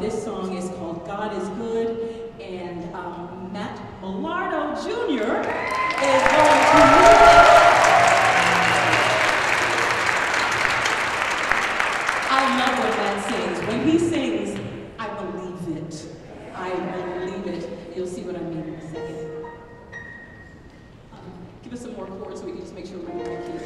this song is called God is Good, and um, Matt Milardo Jr. is going to move it. I love what that sings. When he sings, I believe it. I believe it. You'll see what I mean in a second. Um, give us some more chords so we can just make sure we're in key.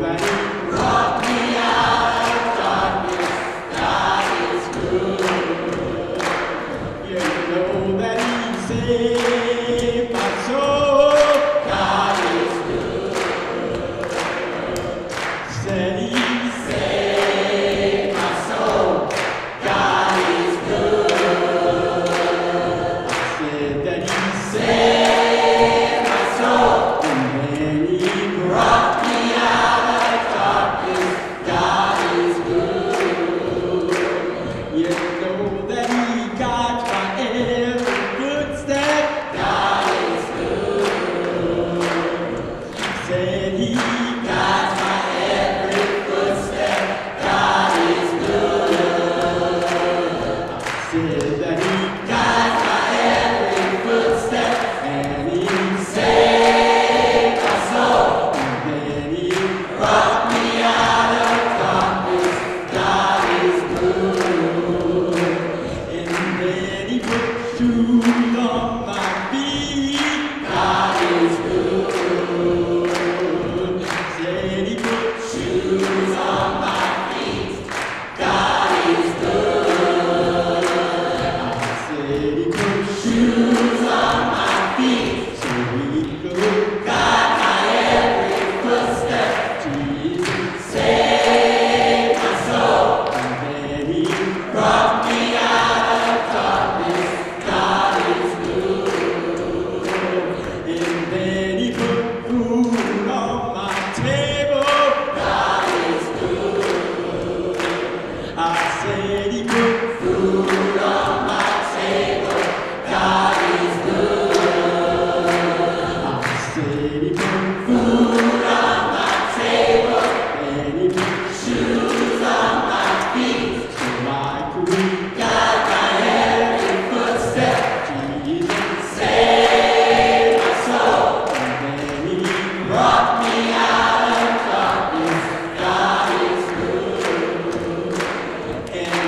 back.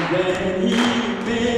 and he made